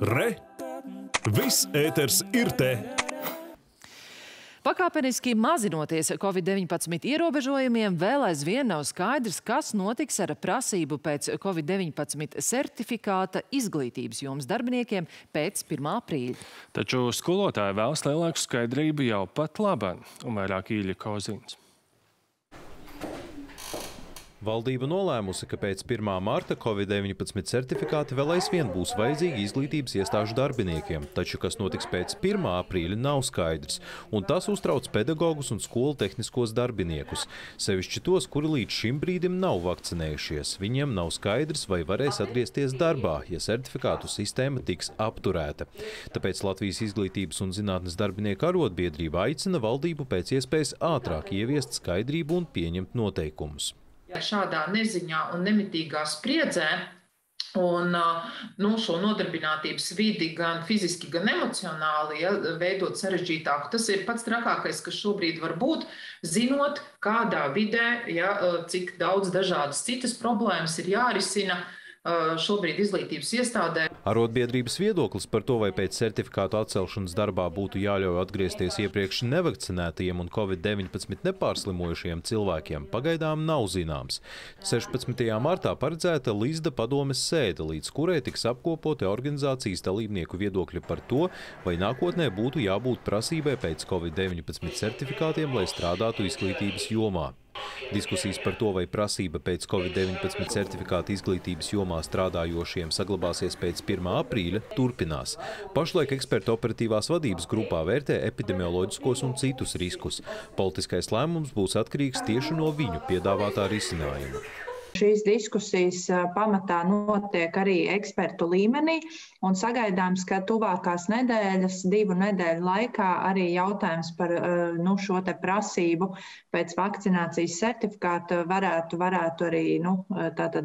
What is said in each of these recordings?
Re! Viss ēters ir te! Pakāpeniski mazinoties Covid-19 ierobežojumiem, vēl aizvien nav skaidrs, kas notiks ar prasību pēc Covid-19 certifikāta izglītības jomas darbiniekiem pēc 1. aprīļa. Taču skolotāji vēlas lielāku skaidrību jau pat labāk, un vairāk īļa koziņas. Valdība nolēmusi, ka pēc 1. marta Covid-19 certifikāti vēl aizvien būs vajadzīgi izglītības iestāžu darbiniekiem, taču kas notiks pēc 1. aprīļa nav skaidrs, un tas uztrauc pedagogus un skolu tehniskos darbiniekus, sevišķi tos, kuri līdz šim brīdim nav vakcinējušies. Viņiem nav skaidrs, vai varēs atgriezties darbā, ja certifikātu sistēma tiks apturēta. Tāpēc Latvijas izglītības un zinātnes darbinieku arotbiedrība aicina valdību pēc iespējas ātrāk ieviest skaidrību un pieņemt noteikumus. Šādā neziņā un nemitīgā spriedzē un nu, šo nodarbinātības vidi gan fiziski, gan emocionāli ja, veidot sarežģītāku. Tas ir pats trakākais, kas šobrīd var būt, zinot, kādā vidē, ja, cik daudz dažādas citas problēmas ir jārisina šobrīd izglītības iestādē. Arotbiedrības viedoklis par to, vai pēc certifikātu atcelšanas darbā būtu jāļauj atgriezties iepriekš nevakcinētajiem un Covid-19 nepārslimojušiem cilvēkiem, pagaidām nav zināms. 16. martā paredzēta Līsda padomes sēde, līdz kurai tiks apkopoti organizācijas dalībnieku viedokļi par to, vai nākotnē būtu jābūt prasībai pēc Covid-19 certifikātiem, lai strādātu izglītības jomā. Diskusijas par to, vai prasība pēc Covid-19 certifikāta izglītības jomā strādājošiem saglabāsies pēc 1. aprīļa, turpinās. Pašlaik eksperta operatīvās vadības grupā vērtē epidemioloģiskos un citus riskus. Politiskais lēmums būs atkarīgs tieši no viņu piedāvātā risinājuma. Šīs diskusijas pamatā notiek arī ekspertu līmenī, un sagaidāms, ka tuvākās nedēļas, divu nedēļu laikā arī jautājums par nu, šo prasību pēc vakcinācijas certifikāta varētu, varētu arī nu,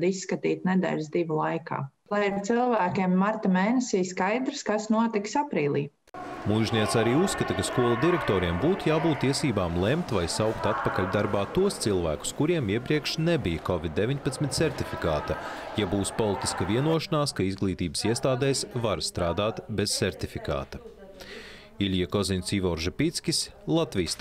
izskatīt nedēļas divu laikā. Lai ir cilvēkiem marta mēnesī skaidrs, kas notiks aprīlī. Mūžniece arī uzskata, ka skolu direktoriem būtu jābūt tiesībām lemt vai saukt atpakaļ darbā tos cilvēkus, kuriem iepriekš nebija Covid-19 certifikāta, ja būs politiska vienošanās, ka izglītības iestādēs var strādāt bez certifikāta. Ilija Kozins, Ivor Žepickis, Latvijas